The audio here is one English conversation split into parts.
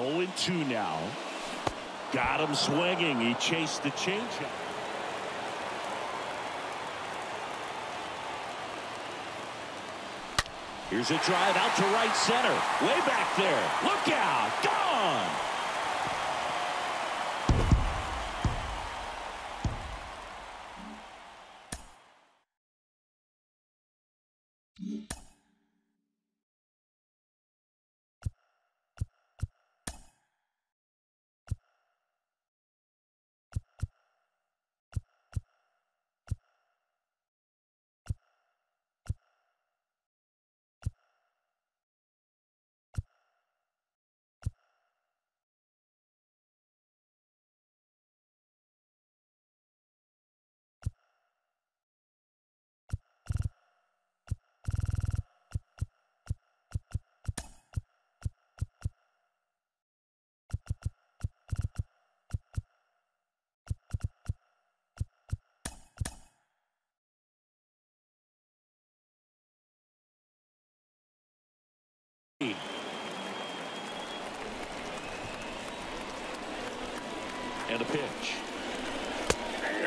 0-2 now. Got him swinging. He chased the changeup. Here's a drive out to right center. Way back there. Look out. Gone.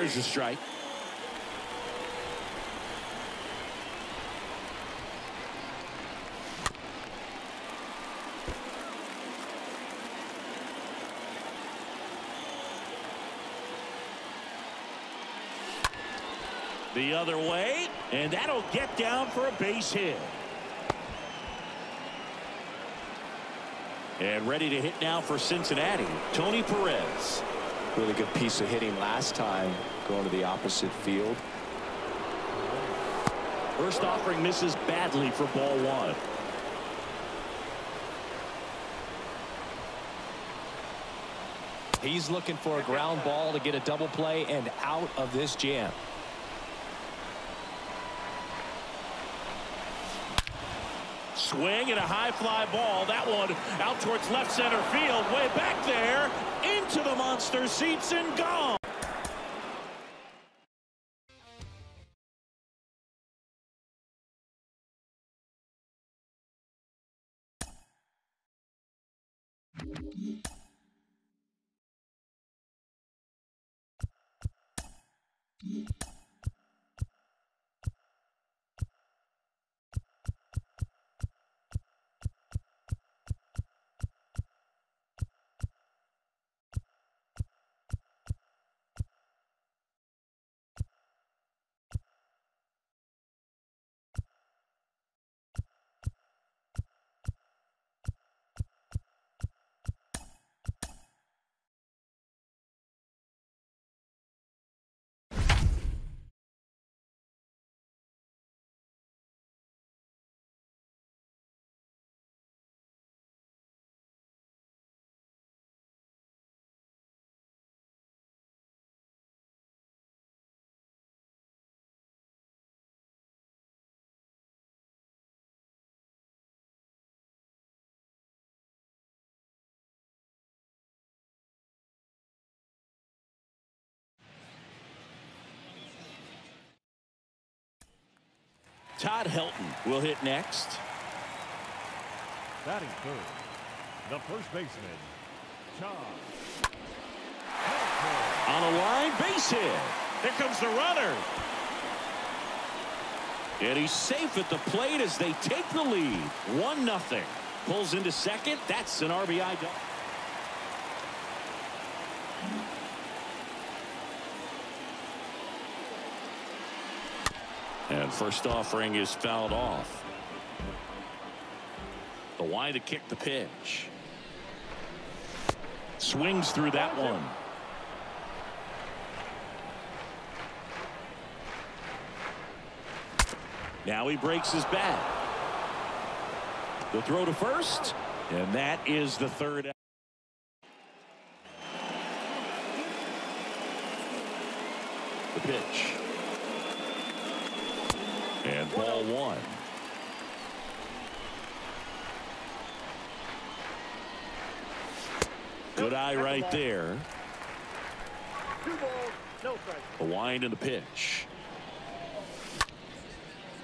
There's a strike. The other way, and that'll get down for a base hit. And ready to hit now for Cincinnati, Tony Perez. Really good piece of hitting last time going to the opposite field. First offering misses badly for ball one. He's looking for a ground ball to get a double play and out of this jam. Swing and a high fly ball. That one out towards left center field. Way back there. Into the monster seats and gone. Todd Helton will hit next. Batting third, the first baseman, John. On a line base hit. Here comes the runner. And he's safe at the plate as they take the lead. One nothing. Pulls into second. That's an RBI. double. And first offering is fouled off. The Y to kick the pitch. Swings through that one. Now he breaks his bat. The throw to first, and that is the third. The pitch. Ball one. Good eye right there. Two balls, no strikes. The wind and the pitch.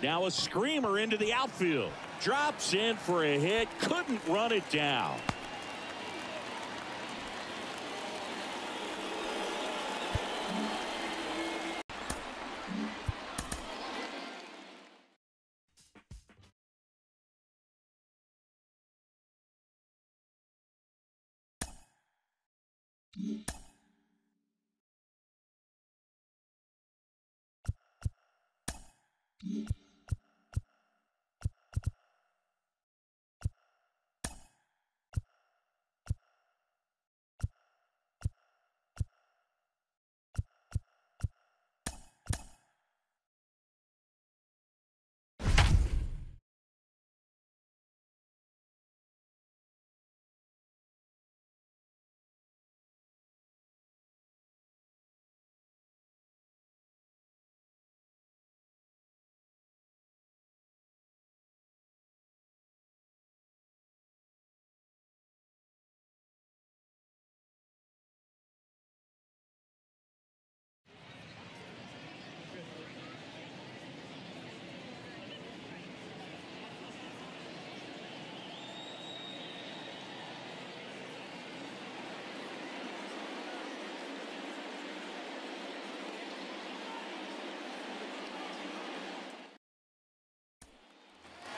Now a screamer into the outfield. Drops in for a hit. Couldn't run it down.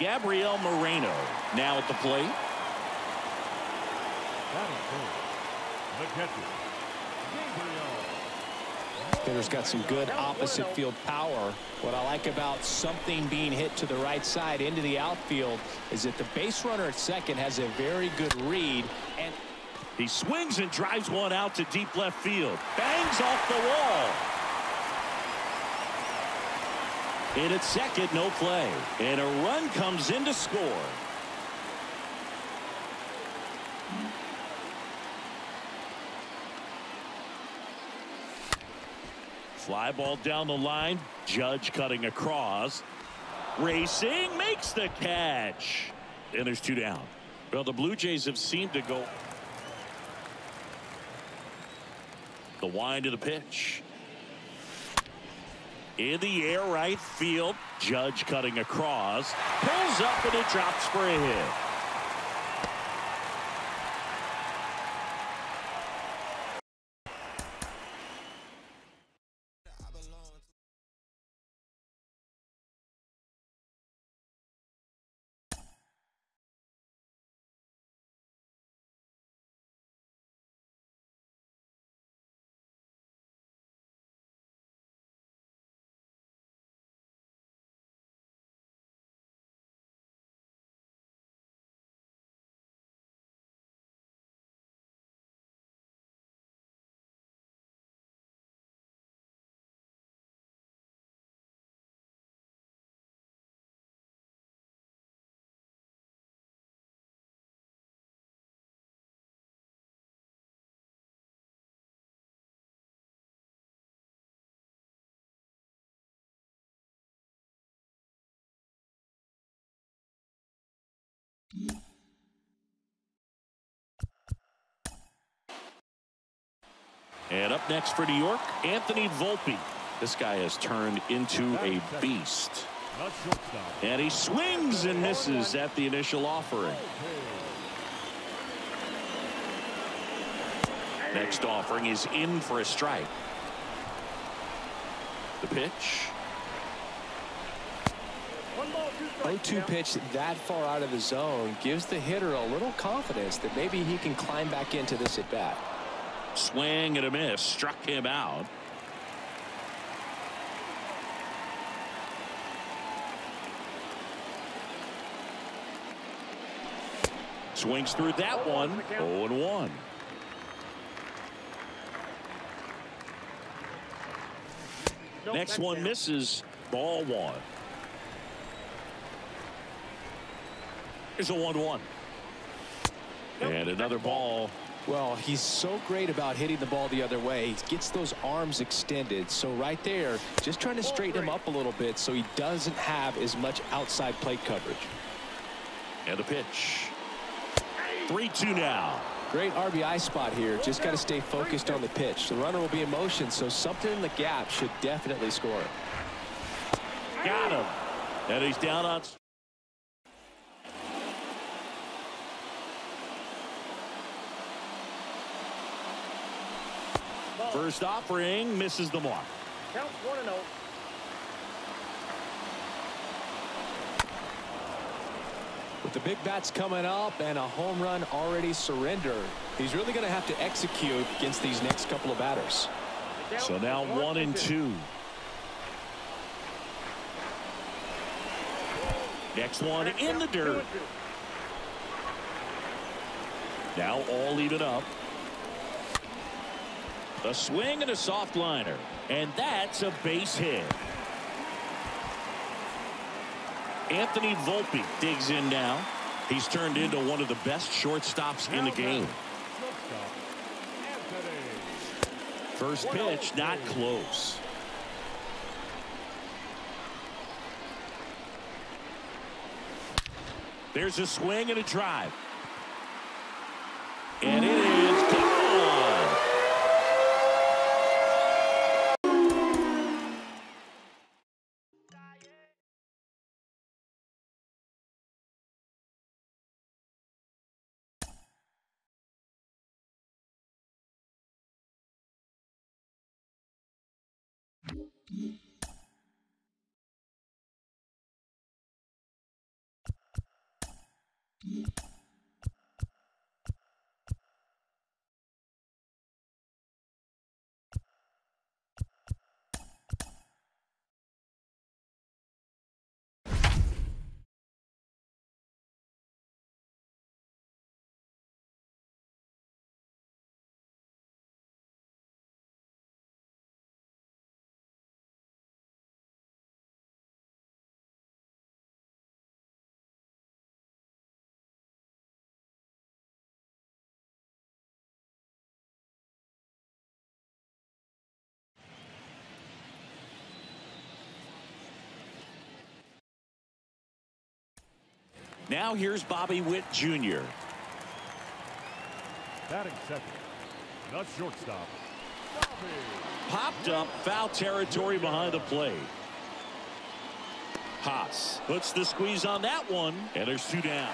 Gabriel Moreno now at the plate. Batting third. The catcher, Gabriel. Hitter's got some good opposite field power. What I like about something being hit to the right side into the outfield is that the base runner at second has a very good read and He swings and drives one out to deep left field. Bangs off the wall. In at second, no play. And a run comes in to score. Fly ball down the line. Judge cutting across. Racing makes the catch. And there's two down. Well, the Blue Jays have seemed to go. The wind of the pitch. In the air right field. Judge cutting across. Pulls up and it drops for a hit. And up next for New York, Anthony Volpe. This guy has turned into a beast. And he swings and misses at the initial offering. Next offering is in for a strike. The pitch. 0-2 pitch that far out of the zone gives the hitter a little confidence that maybe he can climb back into this at bat. Swing and a miss. Struck him out. Swings through that one. 0 and 1. Next one misses. Ball one. Here's a 1 1. And another ball Well, he's so great about hitting the ball the other way. He gets those arms extended. So right there, just trying to straighten him up a little bit so he doesn't have as much outside plate coverage. And a pitch. 3-2 now. Great RBI spot here. Just got to stay focused on the pitch. The runner will be in motion, so something in the gap should definitely score. Got him. And he's down on. First offering misses the mark. Count one and oh. With the big bats coming up and a home run already surrendered, he's really going to have to execute against these next couple of batters. So now one and two. Next one in the dirt. Now all even up. A swing and a soft liner. And that's a base hit. Anthony Volpe digs in now. He's turned into one of the best shortstops in the game. First pitch, not close. There's a swing and a drive. And Now here's Bobby Witt Jr. Batting second. The shortstop. Popped up foul territory behind the plate. Haas puts the squeeze on that one and there's two down.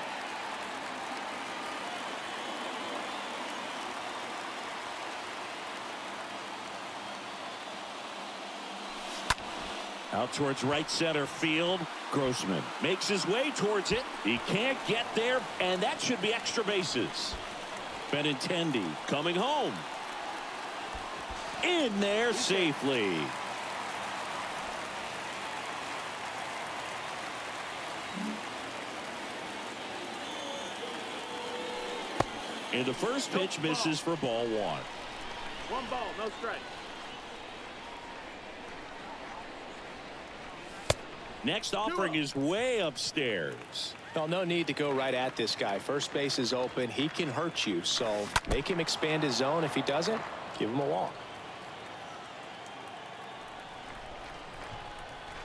Out towards right center field. Grossman makes his way towards it. He can't get there, and that should be extra bases. Benintendi coming home. In there safely. And the first pitch misses for ball one. One ball, no strike. Next offering is way upstairs. Well, no need to go right at this guy. First base is open. He can hurt you. So make him expand his zone. If he doesn't, give him a walk.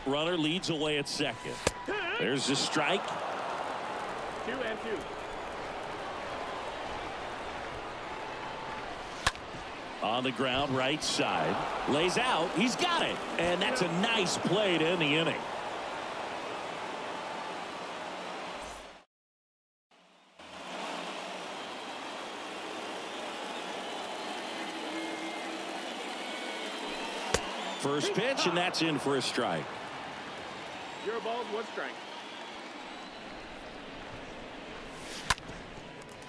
Runner leads away at second. There's the strike. Two and two. On the ground right side. Lays out. He's got it. And that's a nice play to end the inning. First pitch, and that's in for a strike. Zero balls, one strike.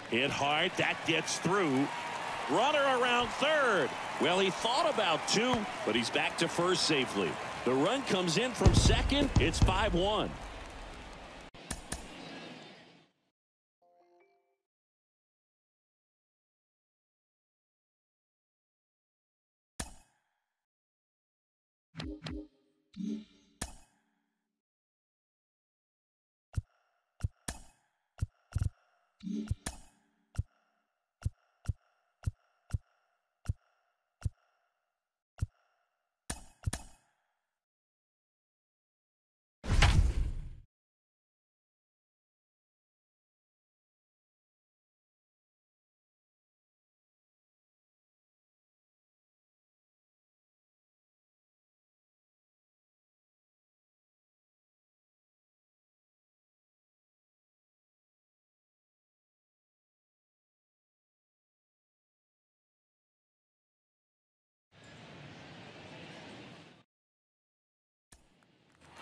Hit hard. That gets through. Runner around third. Well, he thought about two, but he's back to first safely. The run comes in from second. It's 5-1.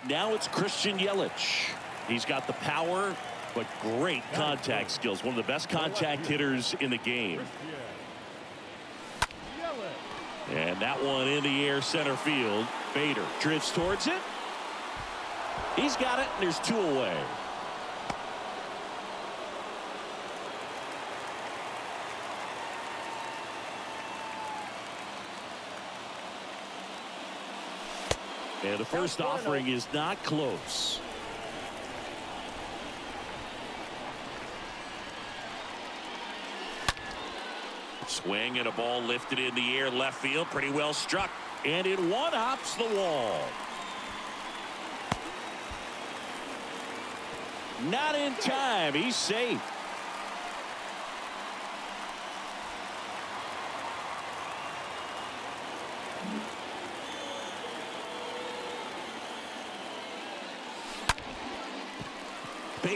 Now it's Christian Yelich. He's got the power but great contact skills. One of the best contact hitters in the game. And that one in the air center field. Bader drifts towards it. He's got it, and there's two away. And the first offering is not close. Swing and a ball lifted in the air left field pretty well struck and it one hops the wall. Not in time. He's safe.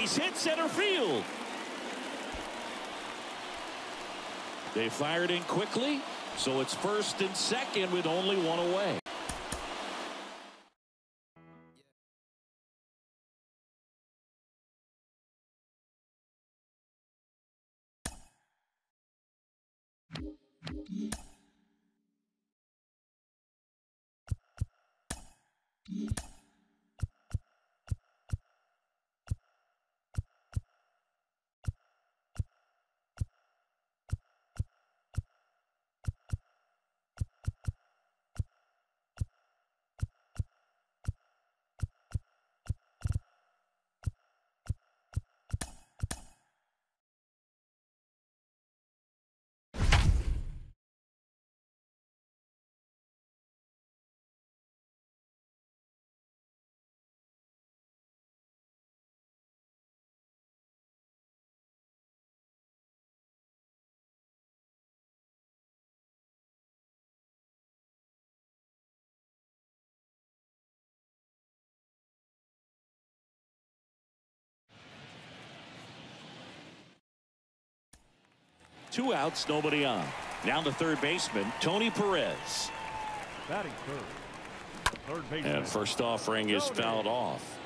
Base hit center field. They fired in quickly, so it's first and second with only one away. Two outs, nobody on. Now the third baseman, Tony Perez. Batting third. Third baseman. And first offering is fouled off.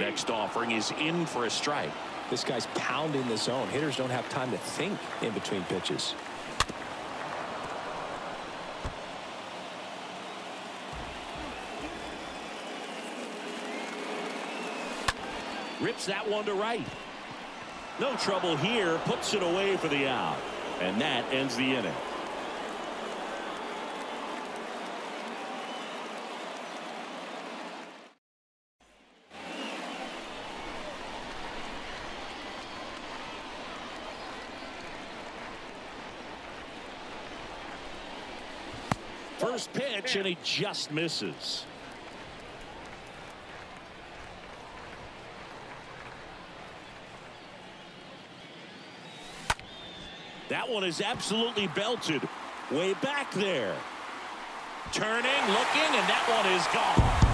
Next offering is in for a strike. This guy's pounding the zone. Hitters don't have time to think in between pitches. Rips that one to right. No trouble here. Puts it away for the out. And that ends the inning. First pitch, and he just misses. One is absolutely belted way back there. Turning, looking, and that one is gone.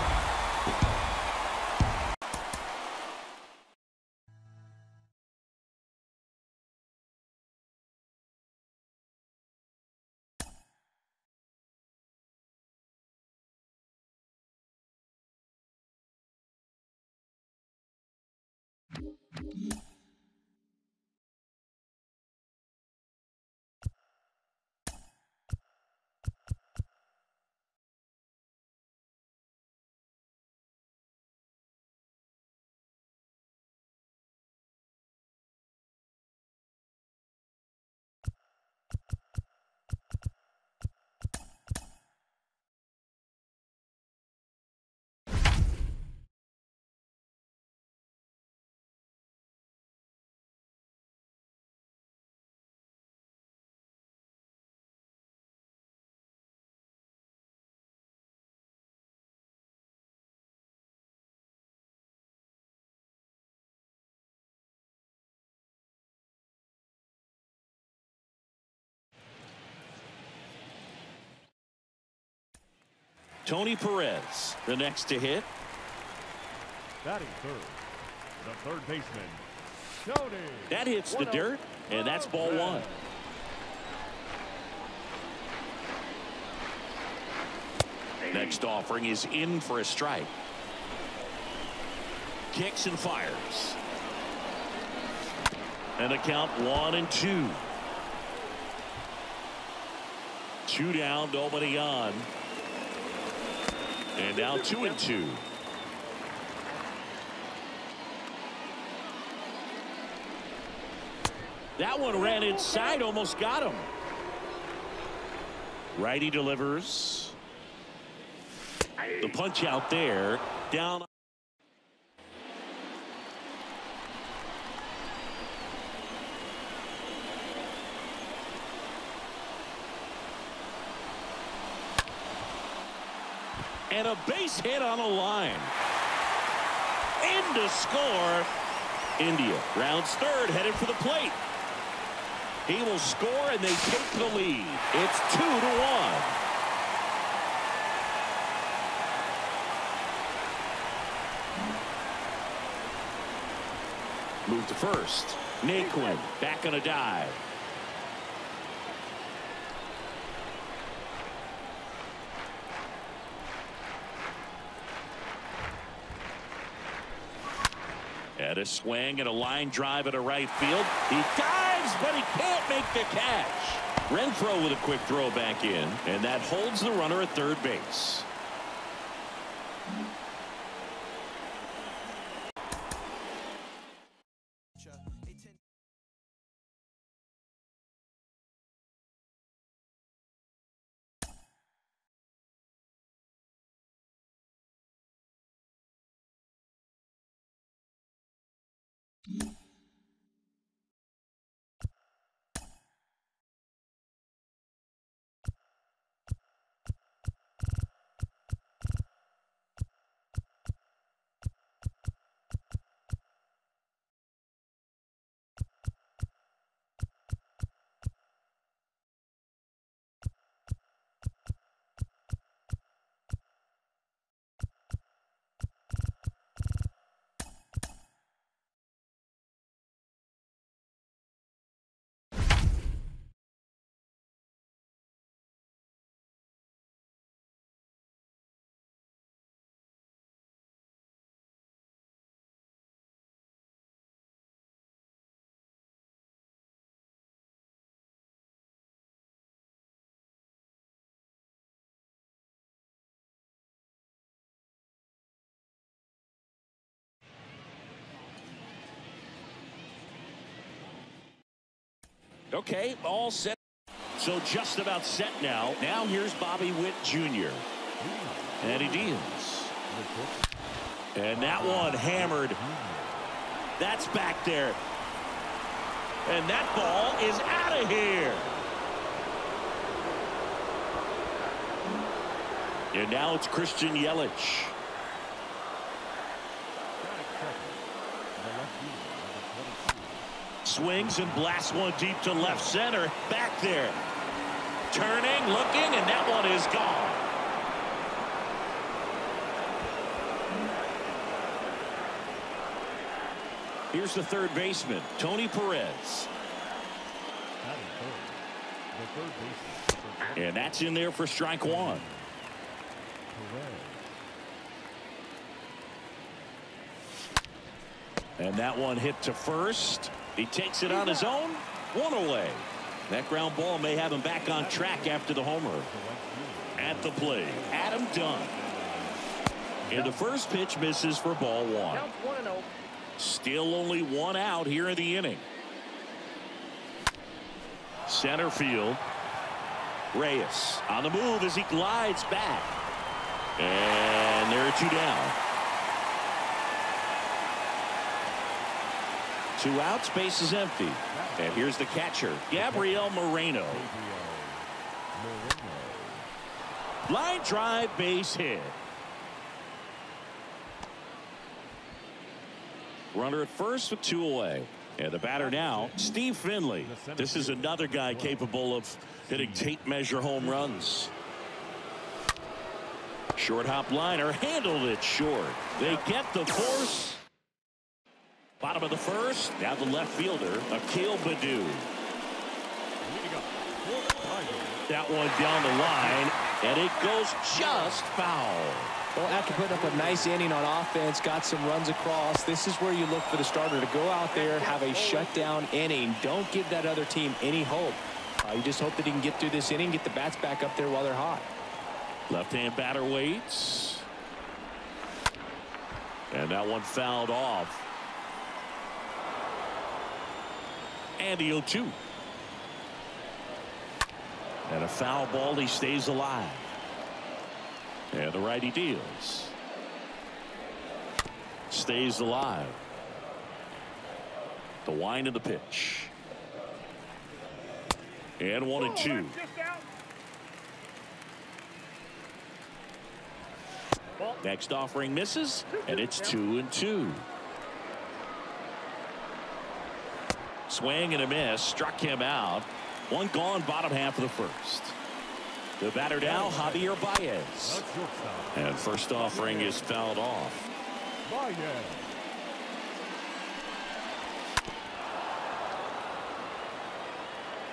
Tony Perez, the next to hit. Batting third. The third baseman, Tony. That hits the dirt, and that's ball one. Next offering is in for a strike. Kicks and fires. And a count one and two. Two down, nobody on. And now two and two. That one ran inside, almost got him. Righty delivers. The punch out there. Down. And a base hit on a line. In to score. India rounds third, headed for the plate. He will score, and they take the lead. It's two to one. Move to first. Naquin back on a dive. A swing and a line drive at a right field. He dives, but he can't make the catch. Renfroe with a quick throw back in, and that holds the runner at third base. Okay, all set. So just about set now. Now here's Bobby Witt Jr. And he deals. And that one hammered. That's back there. And that ball is out of here. And now it's Christian Yelich. Swings and blasts one deep to left center. Back there. Turning, looking, and that one is gone. Here's the third baseman, Tony Perez. And that's in there for strike one. And that one hit to first. He takes it on his own. One away. That ground ball may have him back on track after the homer. At the plate, Adam Dunn. And the first pitch misses for ball one. Still only one out here in the inning. Center field. Reyes on the move as he glides back. And there are two down. Two outs, base is empty. And here's the catcher, Gabriel Moreno. Line drive, base hit. Runner at first with two away. And the batter now, Steve Finley. This is another guy capable of hitting tape measure home runs. Short hop liner handled it short. They get the force. Bottom of the first. Now the left fielder, Akil Baddoo. Leading up for that one down the line, and it goes just foul. Well, after putting up a nice inning on offense, got some runs across, this is where you look for the starter to go out there, have a shutdown inning. Don't give that other team any hope. Uh, you just hope that he can get through this inning, get the bats back up there while they're hot. Left-hand batter waits. And that one fouled off. And the 0-2. And a foul ball. He stays alive. And the righty deals. Stays alive. The wind of the pitch. And one and two. Next offering misses, and it's two and two. Swing and a miss, struck him out. One gone, bottom half of the first. The batter now, Javier Baez. And first offering is fouled off. Baez.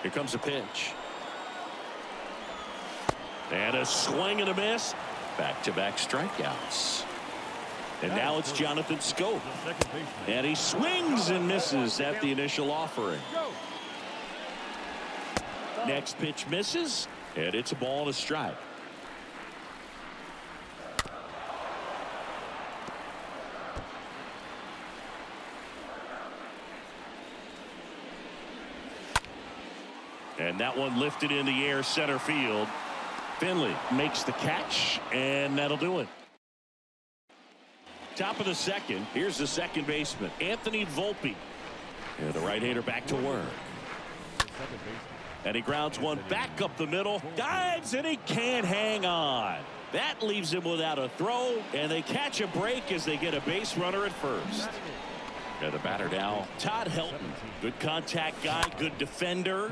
Here comes a pitch. And a swing and a miss. Back-to-back strikeouts. And now it's Jonathan Schoop. And he swings and misses at the initial offering. Next pitch misses, and it's a ball and a strike. And that one lifted in the air center field. Finley makes the catch, and that'll do it. Top of the second. Here's the second baseman, Anthony Volpe. And the right-hander back to work. And he grounds one back up the middle. Dives, and he can't hang on. That leaves him without a throw, and they catch a break as they get a base runner at first. And the batter now, Todd Helton. Good contact guy, good defender,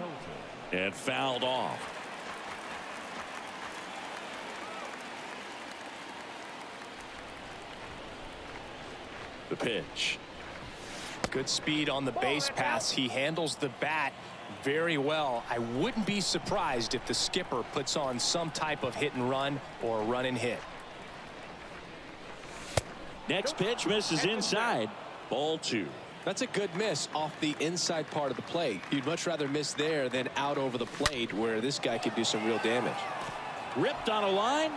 and fouled off. The pitch. Good speed on the base pass. He handles the bat very well. I wouldn't be surprised if the skipper puts on some type of hit and run or run and hit. Next pitch misses inside. Ball two. That's a good miss off the inside part of the plate. You'd much rather miss there than out over the plate where this guy could do some real damage. Ripped on a line.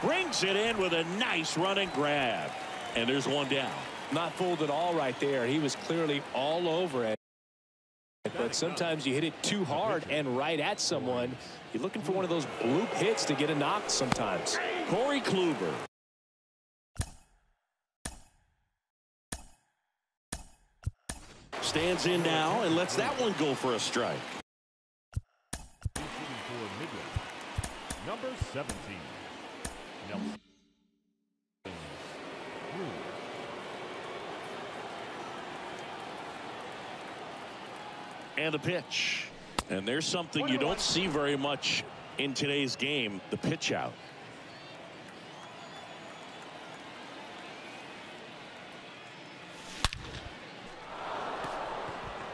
Brings it in with a nice running grab. And there's one down. Not fooled at all right there. He was clearly all over it. But sometimes you hit it too hard and right at someone. You're looking for one of those bloop hits to get a knock sometimes. Corey Kluber. Stands in now and lets that one go for a strike. Shooting for Midway. Number 17. And a pitch. And there's something you don't see very much in today's game, the pitch out.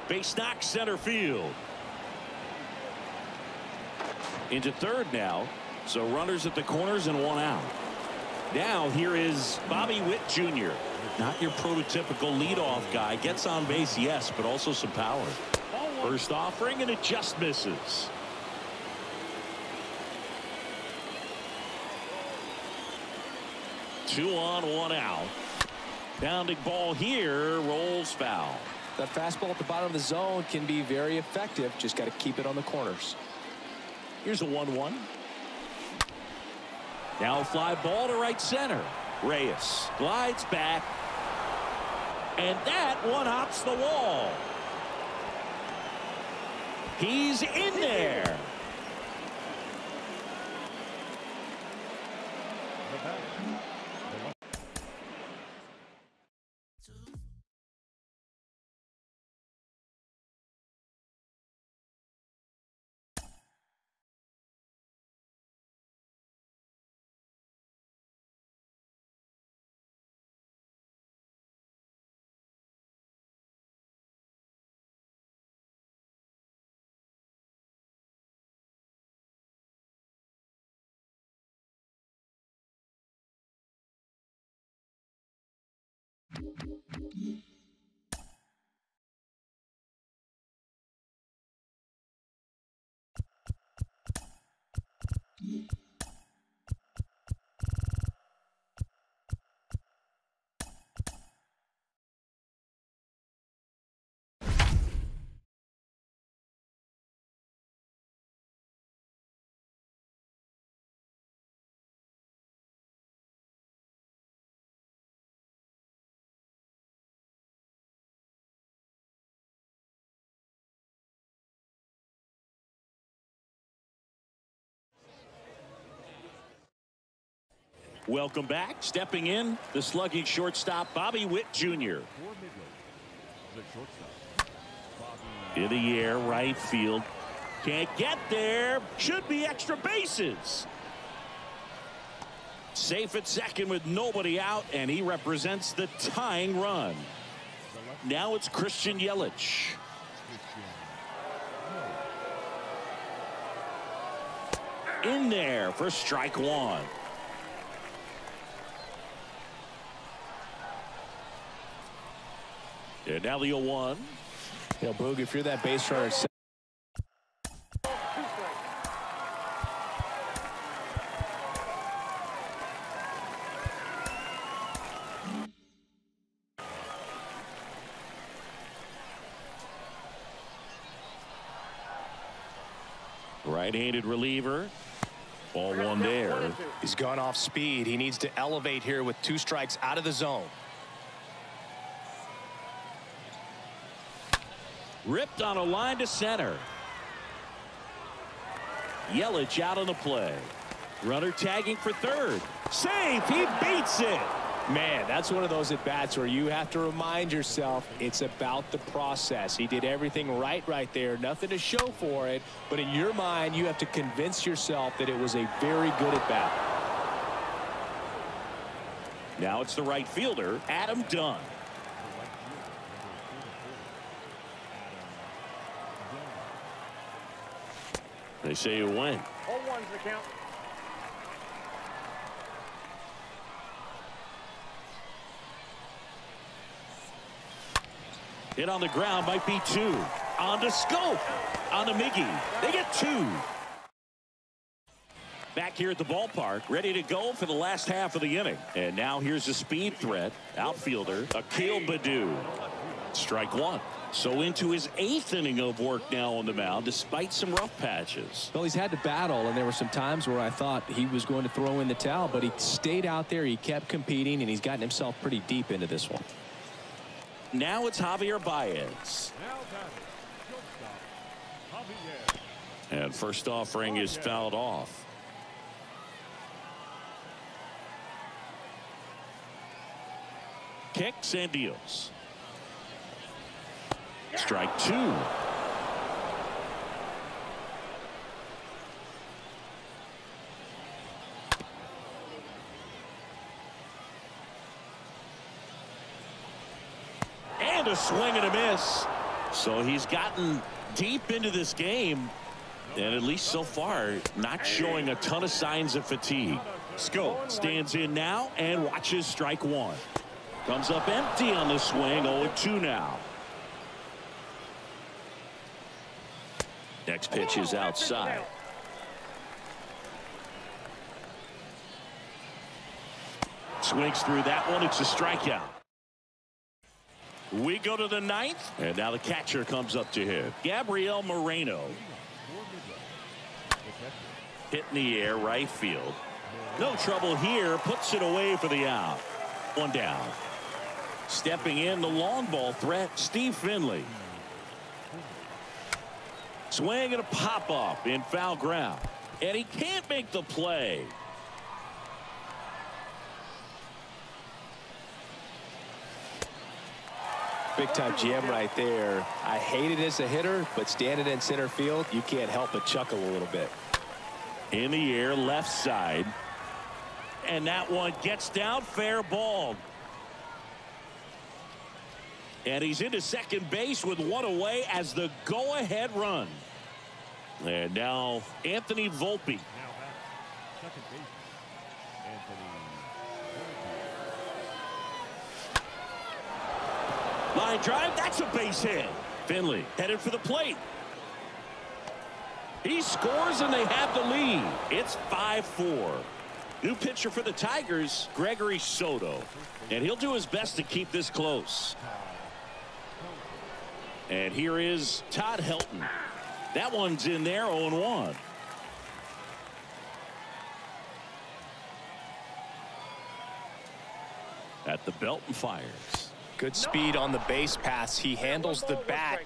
Base knock center field. Into third now. So runners at the corners and one out. Now here is Bobby Witt Jr. Not your prototypical leadoff guy. Gets on base, yes, but also some power. First offering, and it just misses. Two on, one out. Bounding ball here, rolls foul. That fastball at the bottom of the zone can be very effective. Just got to keep it on the corners. Here's a 1-1. Now fly ball to right center. Reyes glides back. And that one hops the wall. He's in there. The batter. Welcome back. Stepping in, the slugging shortstop, Bobby Witt Jr. In the air, right field. Can't get there. Should be extra bases. Safe at second with nobody out, and he represents the tying run. Now it's Christian Yelich. In there for strike one. And now the 0-1. You know, Boog, if you're that base runner, at Right-handed reliever. Ball one there. He's gone off speed. He needs to elevate here with two strikes out of the zone. Ripped on a line to center. Yelich out on the play. Runner tagging for third. Safe. He beats it. Man, that's one of those at bats where you have to remind yourself it's about the process. He did everything right right there. Nothing to show for it. But in your mind, you have to convince yourself that it was a very good at bat. Now it's the right fielder, Adam Dunn. They say you win. One's the count. Hit on the ground might be two. On to Schoop. On to Miggy. They get two. Back here at the ballpark, ready to go for the last half of the inning. And now here's a speed threat. Outfielder, Akil Baddoo. Strike one. So into his eighth inning of work now on the mound, despite some rough patches. Well, he's had to battle, and there were some times where I thought he was going to throw in the towel, but he stayed out there. He kept competing, and he's gotten himself pretty deep into this one. Now it's Javier Baez. now batting. Shortstop. Javier. And first offering is fouled off. Kicks and deals. Strike two. And a swing and a miss. So he's gotten deep into this game. And at least so far, not showing a ton of signs of fatigue. Schoop stands in now and watches strike one. Comes up empty on the swing. 0-2 now. Next pitch is outside. Swings through that one. It's a strikeout. We go to the ninth. And now the catcher comes up to hit. Gabriel Moreno. Hit in the air right field. No trouble here. Puts it away for the out. One down. Stepping in the long ball threat Steve Finley. Swing and a pop up in foul ground. And he can't make the play. Big time GM right there. I hate it as a hitter, but standing in center field, you can't help but chuckle a little bit. In the air left side. And that one gets down fair ball. And he's into second base with one away as the go ahead run. And now Anthony Volpe. Line drive, that's a base hit. Finley headed for the plate. He scores and they have the lead. It's 5-4. New pitcher for the Tigers, Gregory Soto. And he'll do his best to keep this close. And here is Todd Helton. That one's in there 0-1. At the belt and fires. Good speed on the base pass. He handles the bat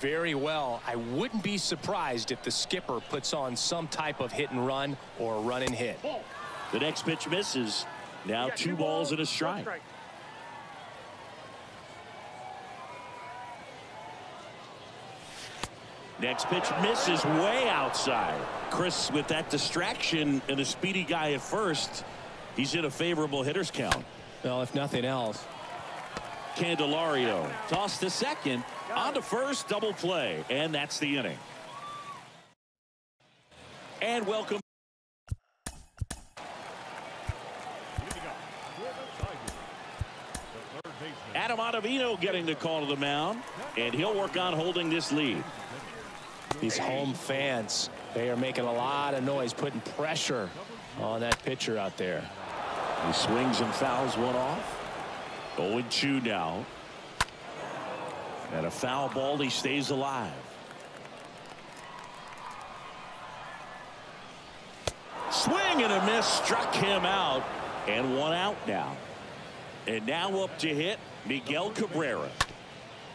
very well. I wouldn't be surprised if the skipper puts on some type of hit and run or run and hit. The next pitch misses. Now two balls and a strike. Next pitch misses way outside. Chris with that distraction and a speedy guy at first. He's in a favorable hitter's count. Well, if nothing else. Candelario tossed to second on to first double play and that's the inning. And welcome. Leading the third baseman, Adam Ottavino getting the call to the mound and he'll work on holding this lead. These home fans, they are making a lot of noise, putting pressure on that pitcher out there. He swings and fouls one off. 0-2 now. And a foul ball, he stays alive. Swing and a miss struck him out. And one out now. And now up to hit Miguel Cabrera.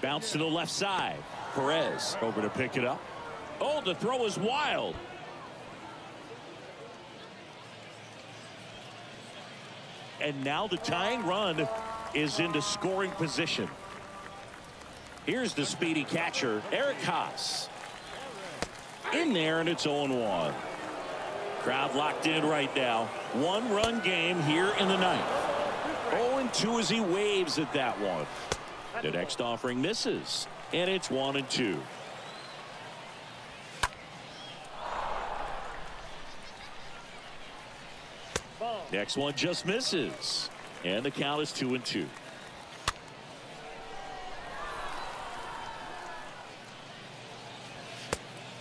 Bounce to the left side. Perez over to pick it up. Oh, the throw is wild. And now the tying run is into scoring position. Here's the speedy catcher, Eric Haase. In there, and it's 0-1. Crowd locked in right now. One run game here in the ninth. 0-2 as he waves at that one. The next offering misses, and it's 1 Next one just misses. And the count is two and two.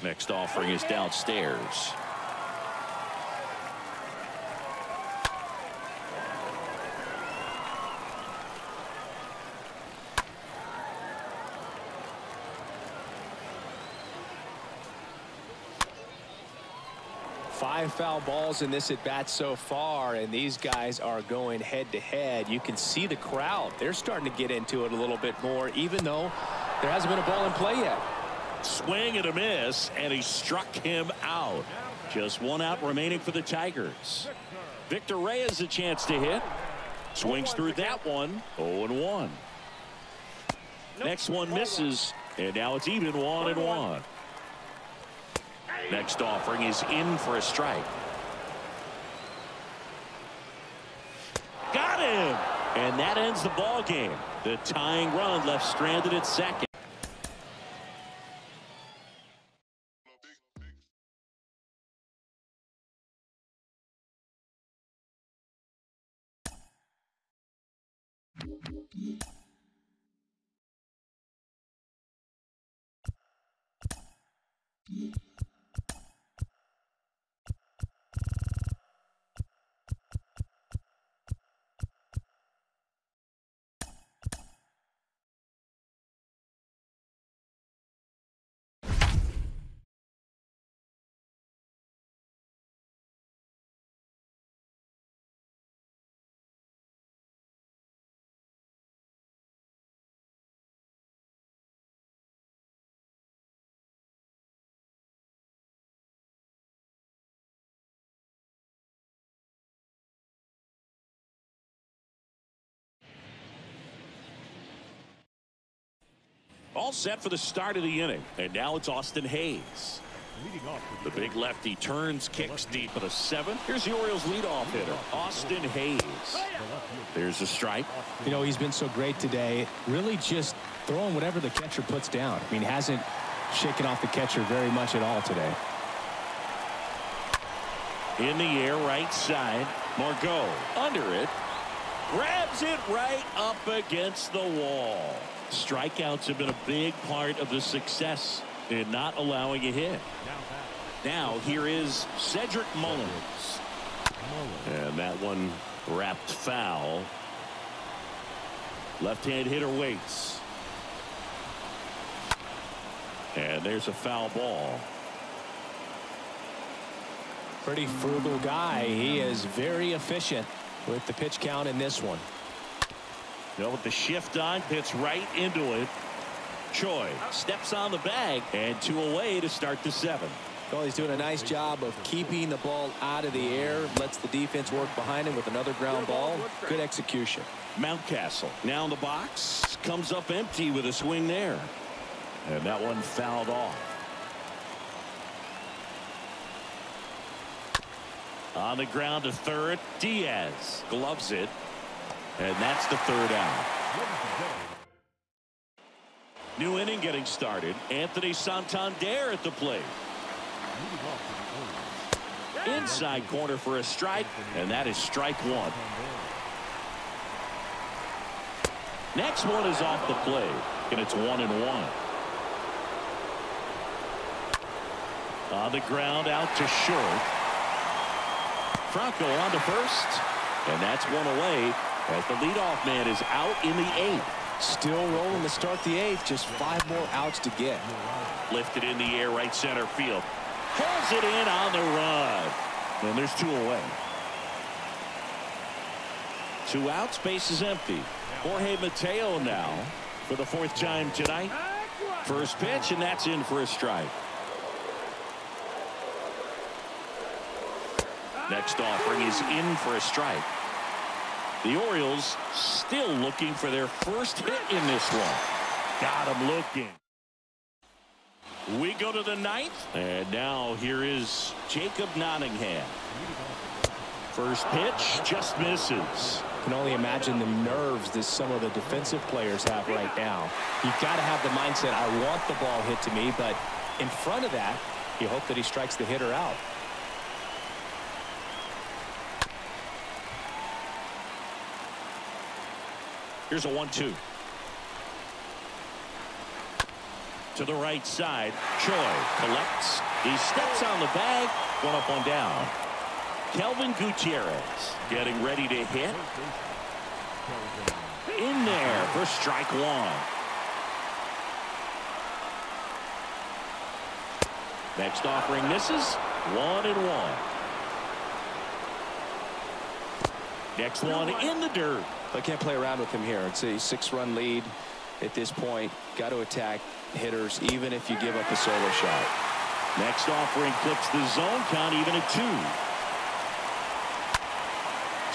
Next offering is downstairs. Five foul balls in this at bat so far, and these guys are going head to head. You can see the crowd. They're starting to get into it a little bit more, even though there hasn't been a ball in play yet. Swing and a miss, and he struck him out. Just one out remaining for the Tigers. Victor Reyes a chance to hit. Swings through that one. 0 and 1. Next one misses, and now it's even 1 and 1. Next offering is in for a strike. Got him! And that ends the ball game. The tying run left stranded at second. All set for the start of the inning. And now it's Austin Hays. leading off The the big lefty turns, kicks deep at a seven. Here's the Orioles leadoff hitter, Austin Hays. There's a strike. You know, he's been so great today. Really just throwing whatever the catcher puts down. I mean, hasn't shaken off the catcher very much at all today. In the air, right side. Margot under it. Grabs it right up against the wall. Strikeouts have been a big part of the success in not allowing a hit. Now here is Cedric Mullins. And that one wrapped foul. Left-hand hitter waits. And there's a foul ball. Pretty frugal guy. He is very efficient with the pitch count in this one. You know, with the shift on, hits right into it. Choi steps on the bag and two away to start the seventh. Well, he's doing a nice job of keeping the ball out of the air. Lets the defense work behind him with another ground ball. Good execution. Mountcastle now in the box. Comes up empty with a swing there. And that one fouled off. On the ground to third. Diaz gloves it. And that's the third out. New inning getting started. Anthony Santander at the plate. Inside corner for a strike, and that is strike one. Next one is off the plate, and it's one and one. On the ground out to short. Franco on to first, and that's one away as the leadoff man is out in the eighth. Still rolling to start the eighth. Just five more outs to get. Lifted in the air right center field. Pulls it in on the run. And there's two away. Two outs, base is empty. Jorge Mateo now for the fourth time tonight. First pitch, and that's in for a strike. Next offering is in for a strike. The Orioles still looking for their first hit in this one. Got him looking. We go to the ninth, and now here is Jacob Nottingham. First pitch just misses. Can only imagine the nerves that some of the defensive players have right now. You've got to have the mindset, I want the ball hit to me, but in front of that, you hope that he strikes the hitter out. Here's a one-two. To the right side, Choi collects. He steps on the bag, one up, one down. Kelvin Gutierrez getting ready to hit. In there for strike one. Next offering misses. One and one. Next one in the dirt. I can't play around with him here. It's a six-run lead at this point. Got to attack hitters, even if you give up a solo shot. Next offering clips the zone count even at two.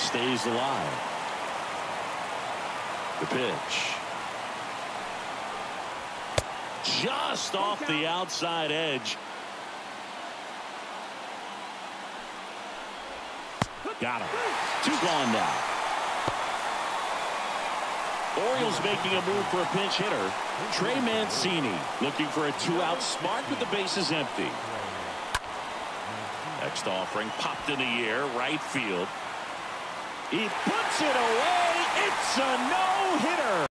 Stays alive. The pitch. Just off the outside edge. Got him. Two gone now. Orioles making a move for a pinch hitter. Trey Mancini looking for a two-out smart with the bases empty. Next offering popped in the air, right field. He puts it away. It's a no-hitter.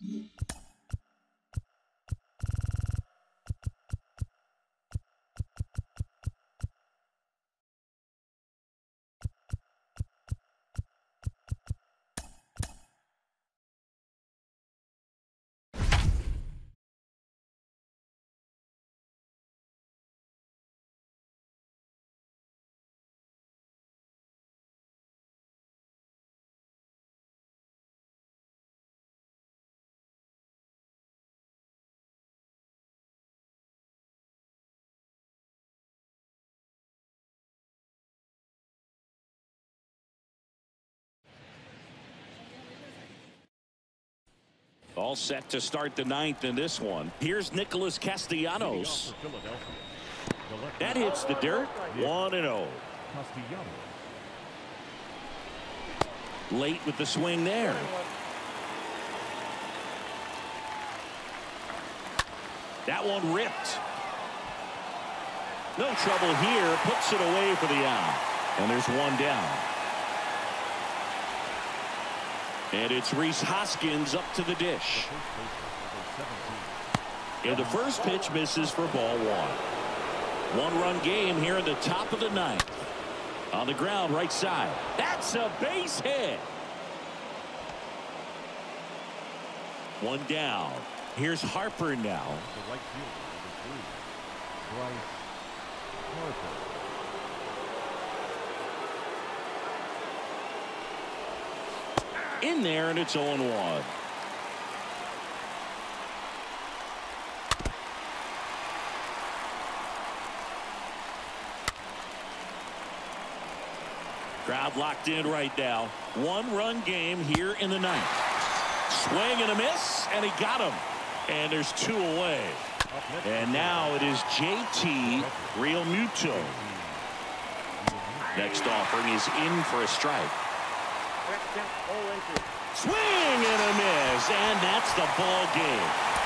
Yeah. All set to start the ninth in this one. Here's Nicholas Castellanos. That hits the dirt. 1 and 0. Castellanos. Late with the swing there. That one ripped. No trouble here. Puts it away for the out. And there's one down. And it's Rhys Hoskins up to the dish. And the first pitch misses for ball one. One run game here in the top of the ninth. On the ground right side. That's a base hit. One down. Here's Harper now. The right three, Bryce Harper. In there, and it's 0 1. Crowd locked in right now. One run game here in the ninth. Swing and a miss, and he got him. And there's two away. And now it is JT Realmuto. Next offering is in for a strike. Correct count, oh and two. Swing and a miss, and that's the ball game.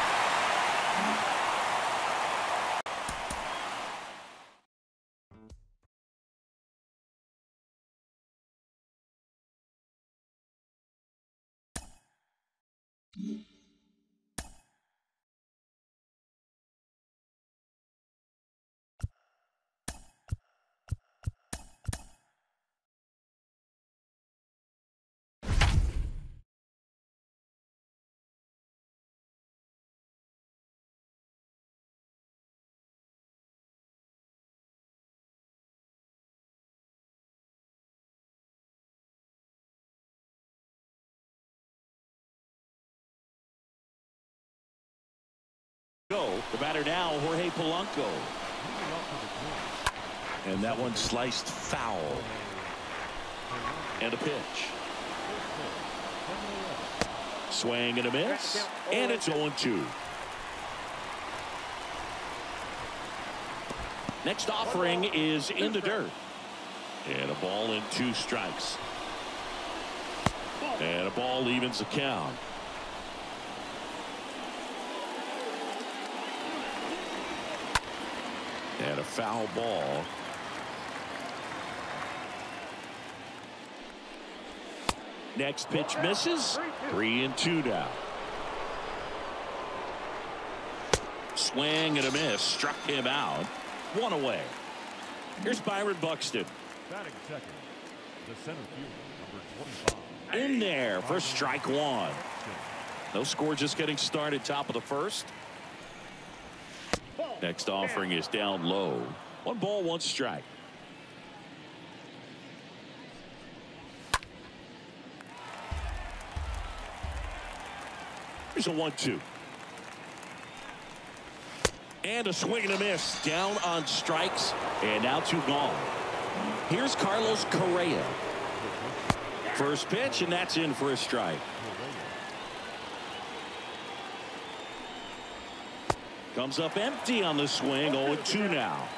Go. The batter now, Jorge Polanco. And that one sliced foul. And a pitch. Swing and a miss. And it's 0 2. Next offering is in the dirt. And a ball and two strikes. And a ball evens the count. And a foul ball. Next pitch misses. Three and two now. Swing and a miss. Struck him out. One away. Here's Byron Buxton. Batting second, the center fielder, number 25. In there for strike one. No score just getting started top of the first. Next offering is down low. One ball, one strike. Here's a one-two. And a swing and a miss. Down on strikes. And now two gone. Here's Carlos Correa. First pitch, and that's in for a strike. Comes up empty on the swing. 0-2 now.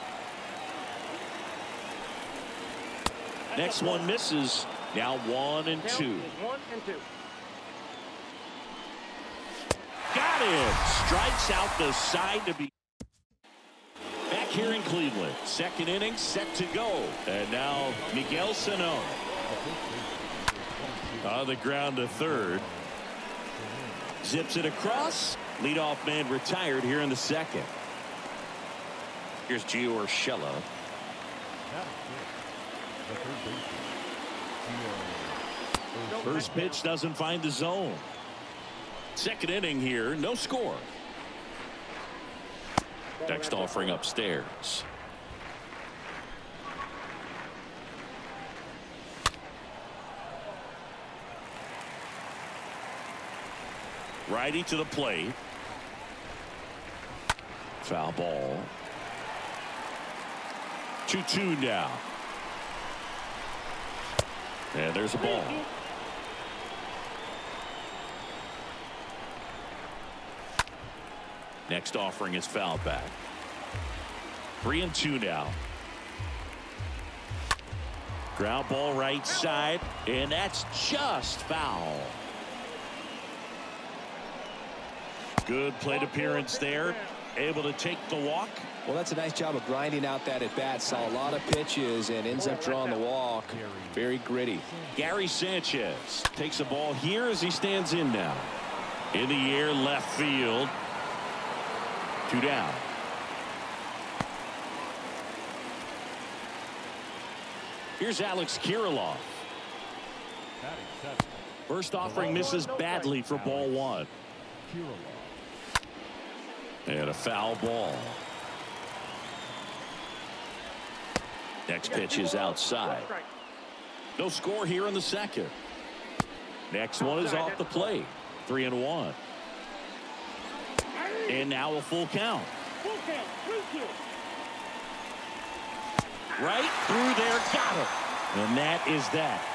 Next one misses. Now one and two. one and two. Got him. Strikes out the side to be. Back here in Cleveland. Second inning set to go. And now Miguel Sano. On the ground to third. Zips it across. Leadoff man retired here in the second. Here's Gio Urshela. Batting fifth, the third baseman, Gio First pitch doesn't find the zone. Second inning here, no score. Next offering upstairs. Righty to the plate. Foul ball. 2-2 now. And there's a ball. Next offering is foul back. Three and two now. Ground ball right side, and that's just foul. Good plate appearance there. Able to take the walk. Well, that's a nice job of grinding out that at bat. Saw a lot of pitches and ends up drawing the walk. Very gritty. Gary Sanchez takes the ball here as he stands in now. In the air, left field. Two down. Here's Alex Kirilloff. Batting seven. First offering misses badly for ball one. Kirilloff. And a foul ball. Next pitch is outside. No score here in the second. Next one is off the plate. Three and one. And now a full count. Full count. Three two. Right through there. Got it. And that is that.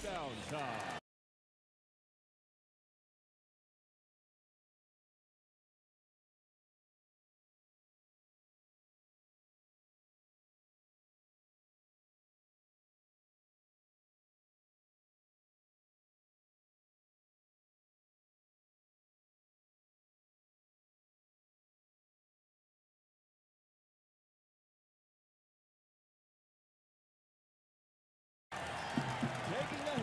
Showdown time.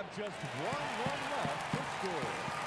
have just one run left to score.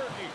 Albuquerque.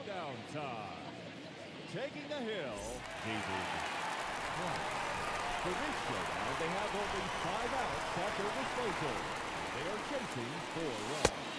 Showdown time. Taking the hill, David For this showdown, they have only five outs at their disposal. They are chasing four runs.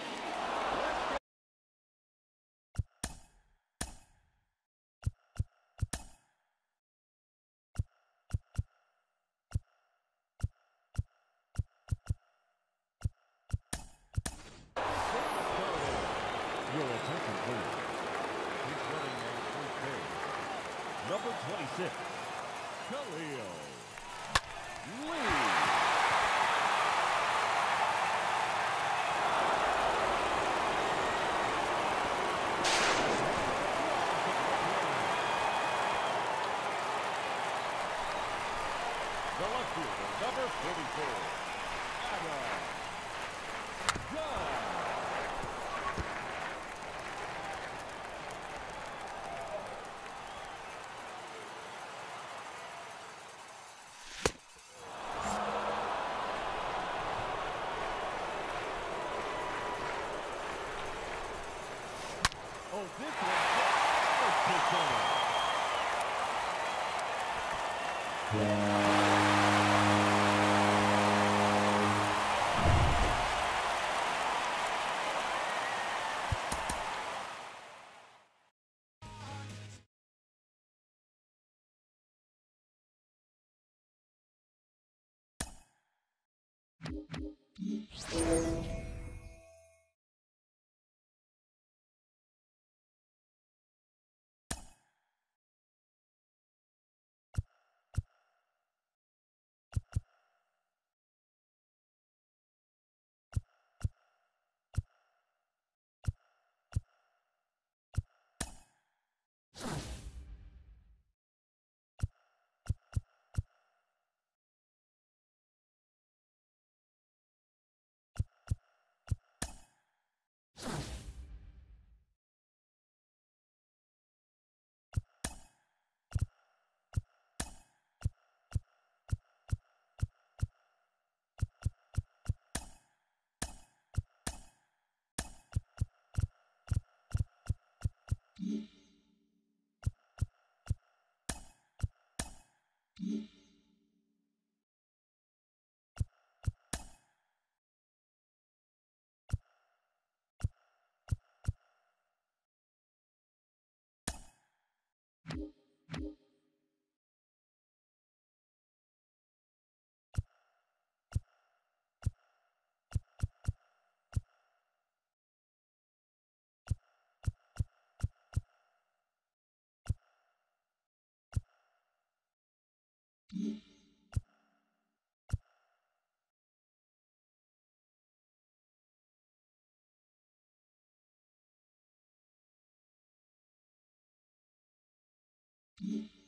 Mm-hmm.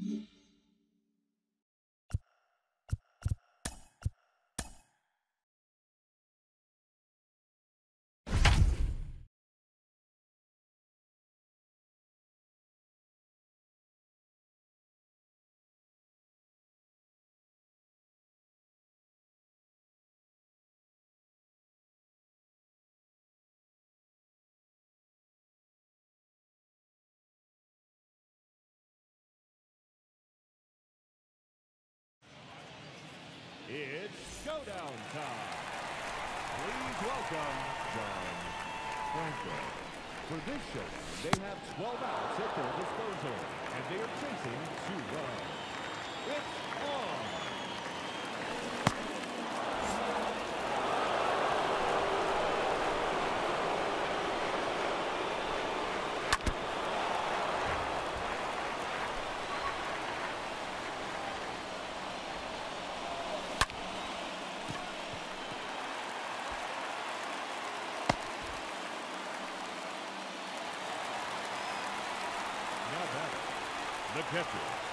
It's showdown time. Please welcome John Franco. For this show, they have 12 outs at their disposal, and they are chasing two runs. It's on. Now batter, the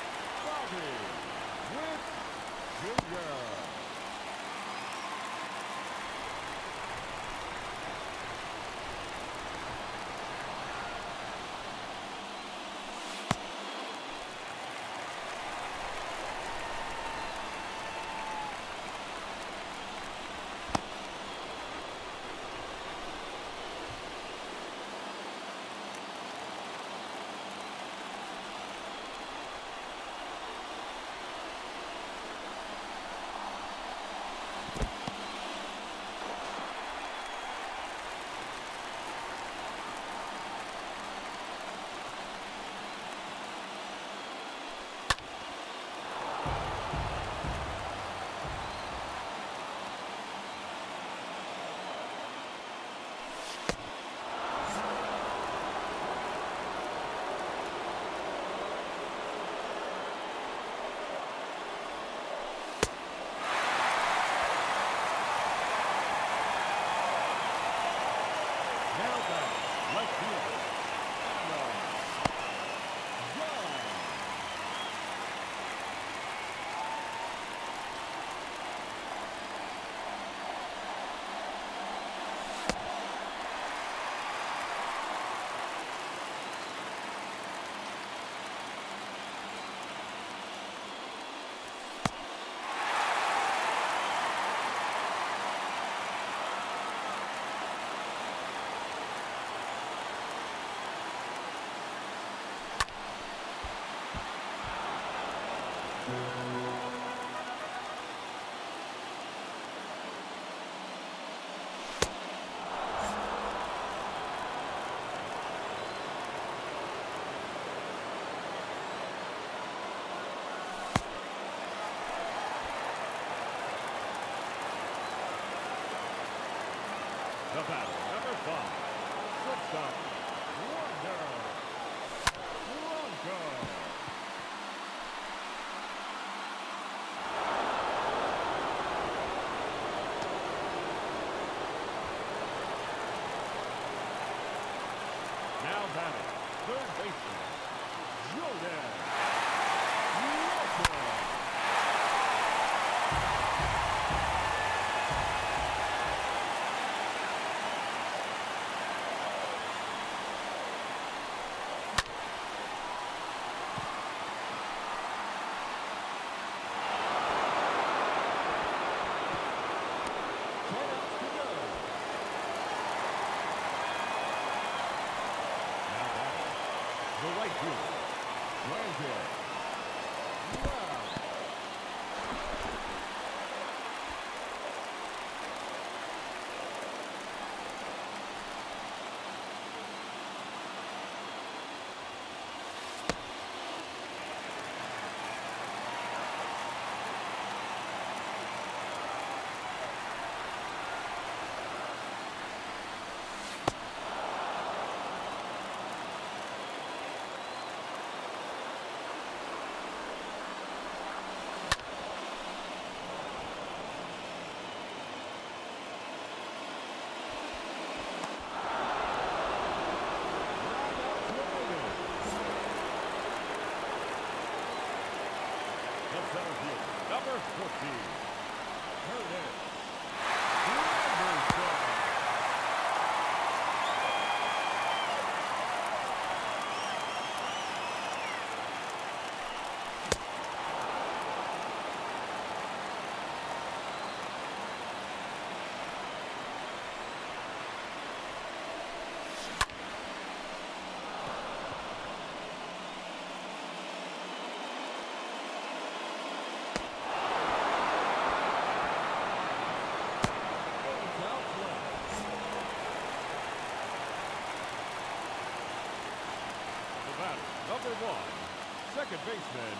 second baseman,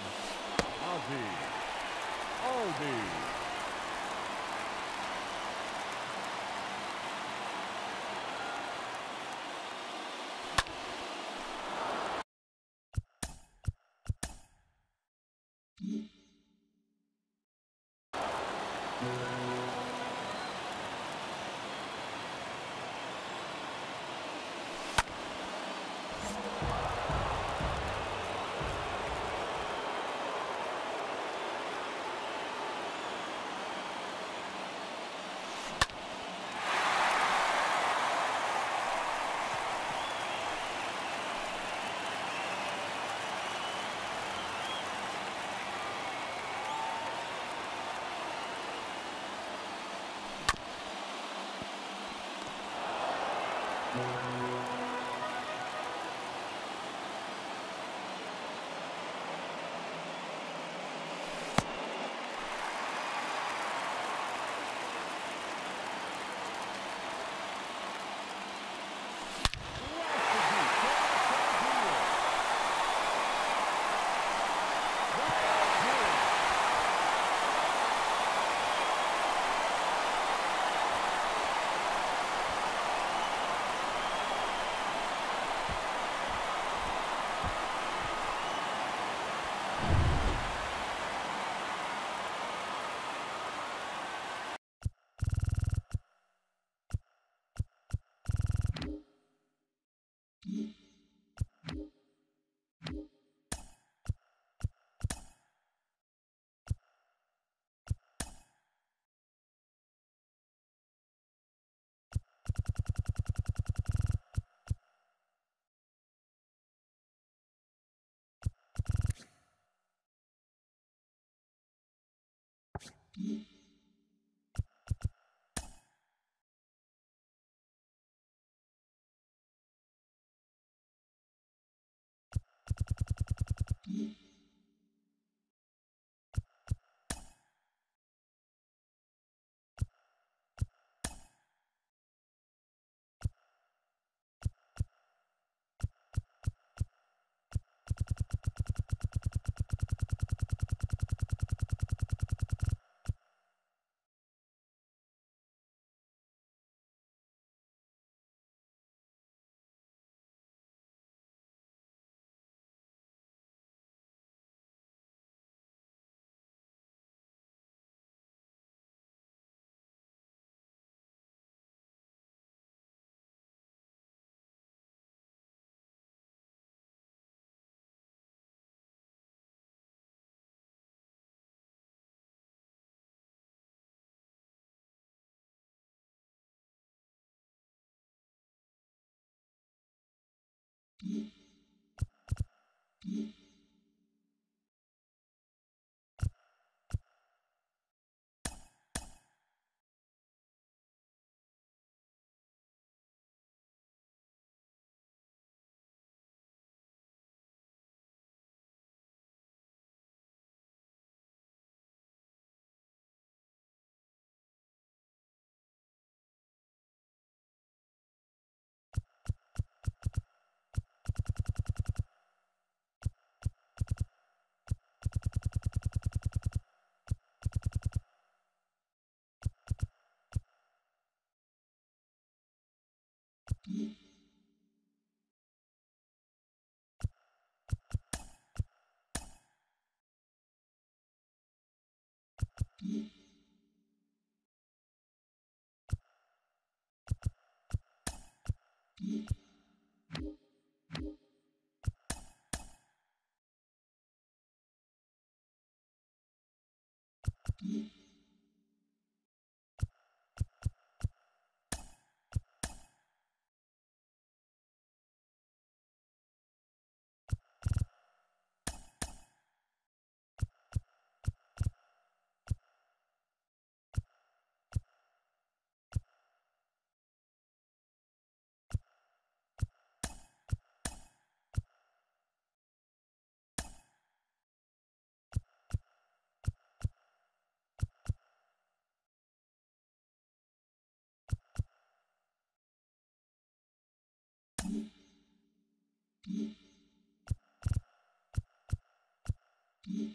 Yeah. Yeah. Mm-hmm. Yeah.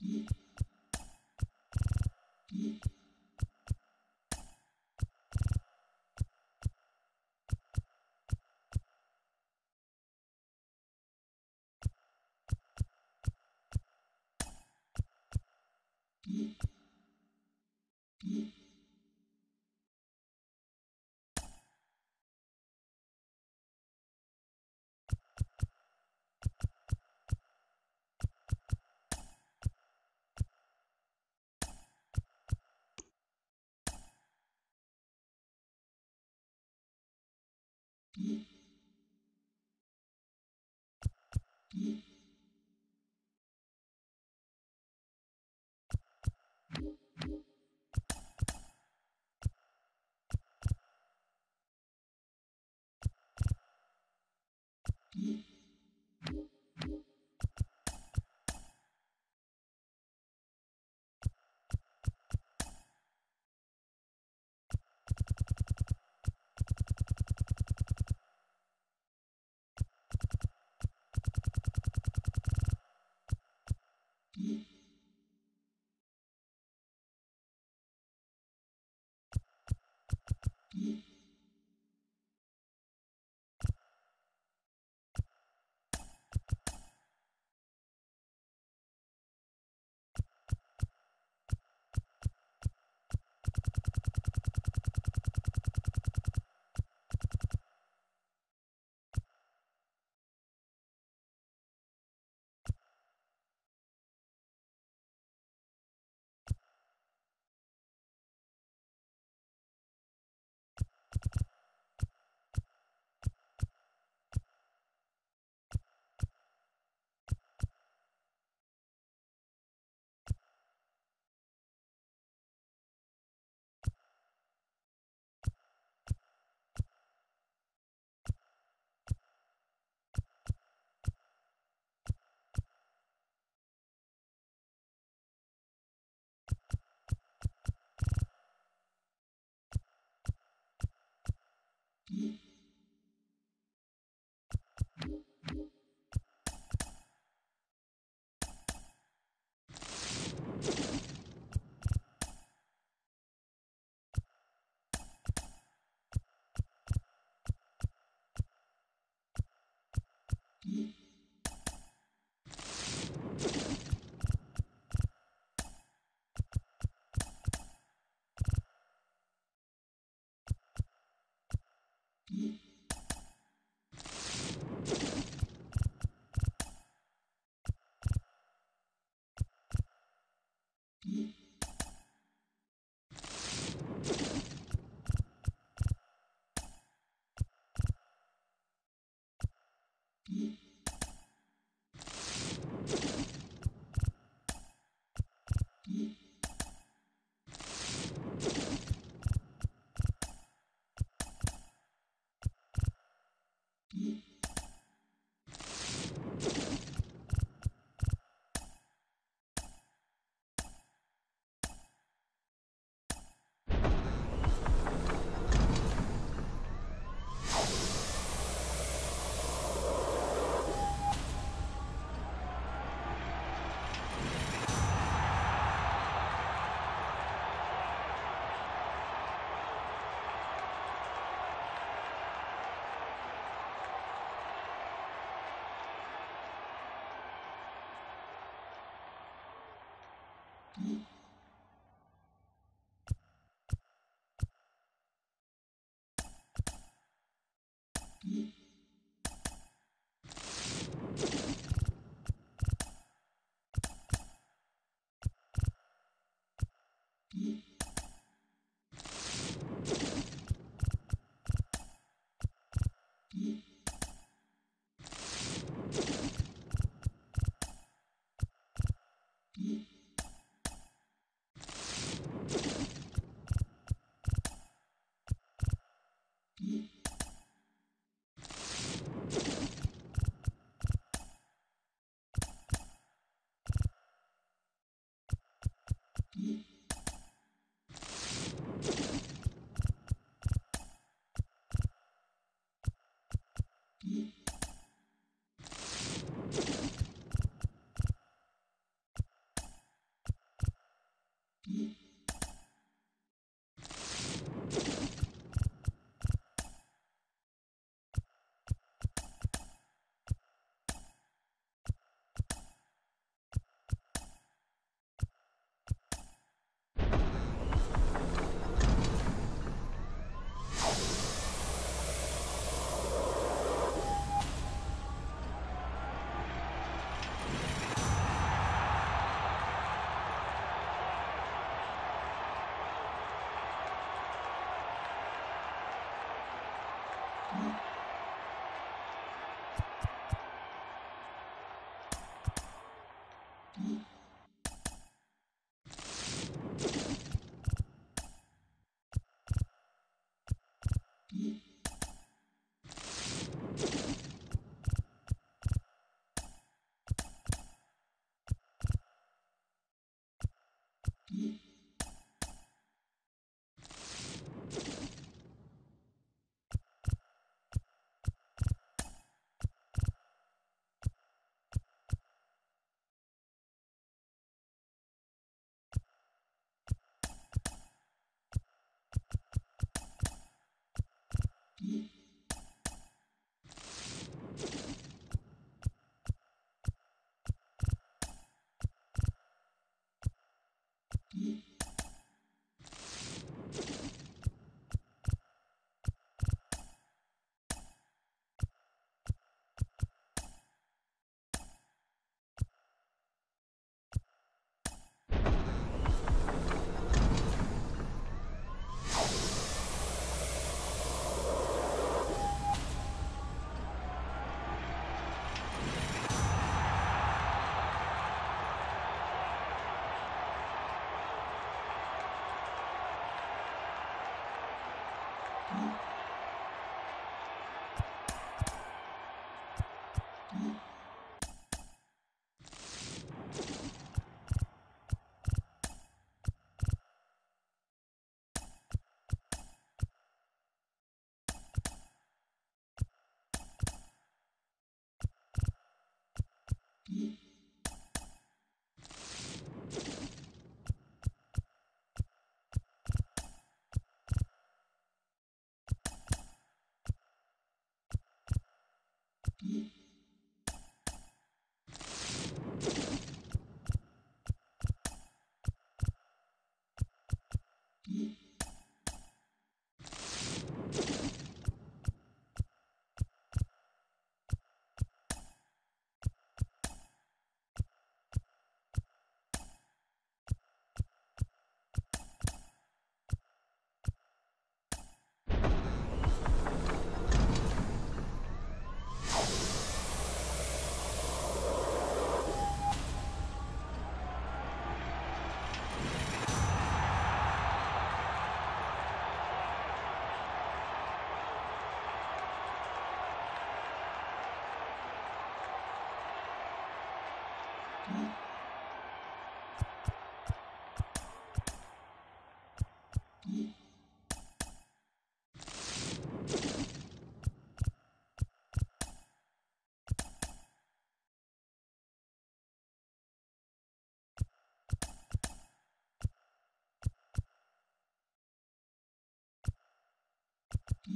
Yeah. Yeah. Mm-hmm.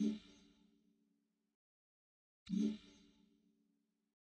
Mm-hmm.